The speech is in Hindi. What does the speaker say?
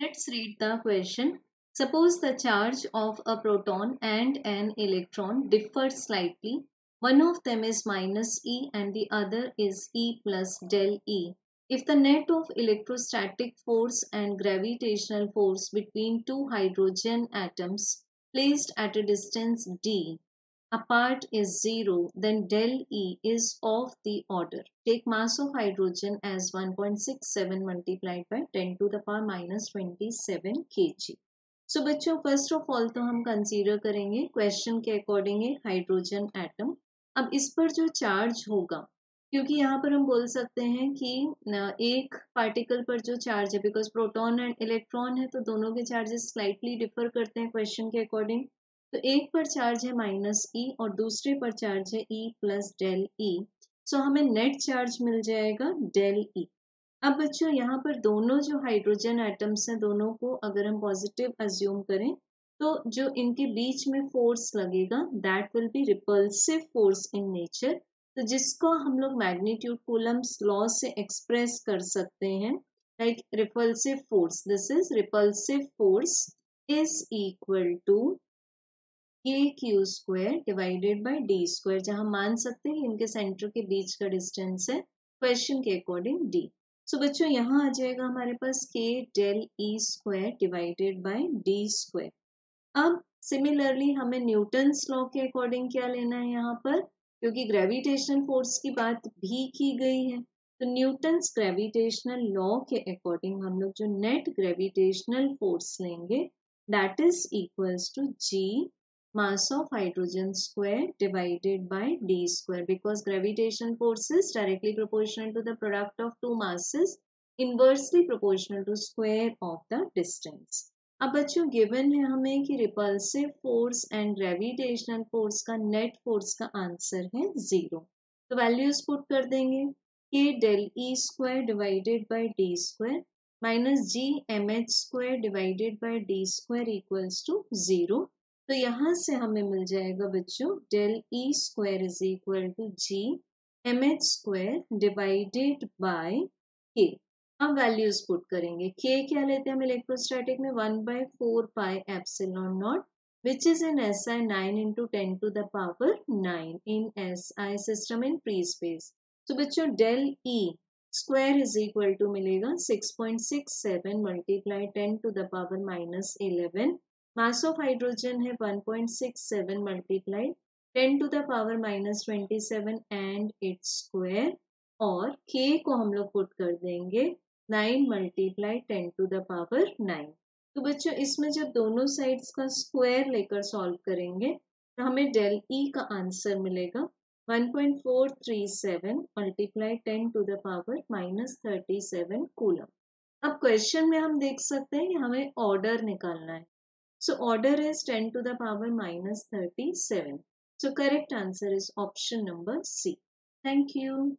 Let's read the question. Suppose the charge of a proton and an electron differ slightly. One of them is minus E and the other is E plus del E. If the net of electrostatic force and gravitational force between two hydrogen atoms placed at a distance d apart is 0, then del E is of the order. Take mass of hydrogen as 1.67 multiplied by 10 to the power minus 27 kg. So so, बच्चों फ़र्स्ट ऑफ़ ऑल तो हम कंसीडर करेंगे क्वेश्चन के अकॉर्डिंग हाइड्रोजन एटम अब इस पर जो चार्ज होगा क्योंकि यहाँ पर हम बोल सकते हैं कि एक पार्टिकल पर जो चार्ज है बिकॉज़ प्रोटॉन एंड इलेक्ट्रॉन है तो दोनों के चार्जेस स्लाइटली डिफर करते हैं क्वेश्चन के अकॉर्डिंग तो एक पर चार्ज है माइनस ई e और दूसरे पर चार्ज है ई प्लस डेल ई सो हमें नेट चार्ज मिल जाएगा डेल ई e. अब बच्चों, यहाँ पर दोनों जो हाइड्रोजन एटम्स हैं, दोनों को अगर हम पॉजिटिव अज्यूम करें तो जो इनके बीच में फोर्स लगेगा that will be repulsive force in nature तो जिसको हम लोग मैग्नीट्यूड कूलम्स लॉ से एक्सप्रेस कर सकते हैं like repulsive force this is repulsive force is equal to K Q square divided by D square जहाँ मान सकते हैं इनके सेंटर के बीच का डिस्टेंस है क्वेश्चन के अकॉर्डिंग डी सो बच्चों, यहाँ आ जाएगा हमारे पास k del e square divided by d square अब सिमिलरली हमें न्यूटन्स लॉ के अकॉर्डिंग क्या लेना है यहाँ पर? क्योंकि ग्रेविटेशनल फोर्स की बात भी की गई है। तो न्यूटन्स ग्रेविटेशनल लॉ के अकॉर्डिंग हम लोग जो नेट ग्रेविटेशनल फोर्स लेंगे that is equals to G mass of hydrogen square divided by d square because gravitation force is directly proportional to the product of two masses inversely proportional to square of the distance. अब बच्चों गिवन है हमें कि repulsive force and gravitational force का नेट फोर्स का आंसर है ज़ीरो तो वैल्यूज़ पुट कर देंगे k del e square divided by d square minus G m h square divided by d square equals to zero तो यहाँ से हमें मिल जाएगा बच्चों del e square is equal to G m h square divided by k अब वैल्यूज़ पुट करेंगे। के क्या लेते हैं हम इलेक्ट्रोस्टैटिक में? One by four pi epsilon naught which is in SI 9 into 10 to the power 9 in SI system in free space. So बच्चों, del E square is equal to मिलेगा 6.67 multiply 10 to the power minus 11 mass of hydrogen है 1.67 multiply 10 to the power minus twenty and its square और k को हम लोग पुट कर देंगे 9 मल्टीप्लाई 10 टू द पावर 9 तो बच्चों, इसमें जब दोनों साइड्स का स्क्वायर लेकर सॉल्व करेंगे तो हमें डेल ई e का आंसर मिलेगा 1.437 multiply 10 to the power minus thirty seven coulomb अब क्वेश्चन में हम देख सकते हैं कि हमें ऑर्डर निकालना है। So order is 10 to the power minus 37. So correct answer is option number C. Thank you.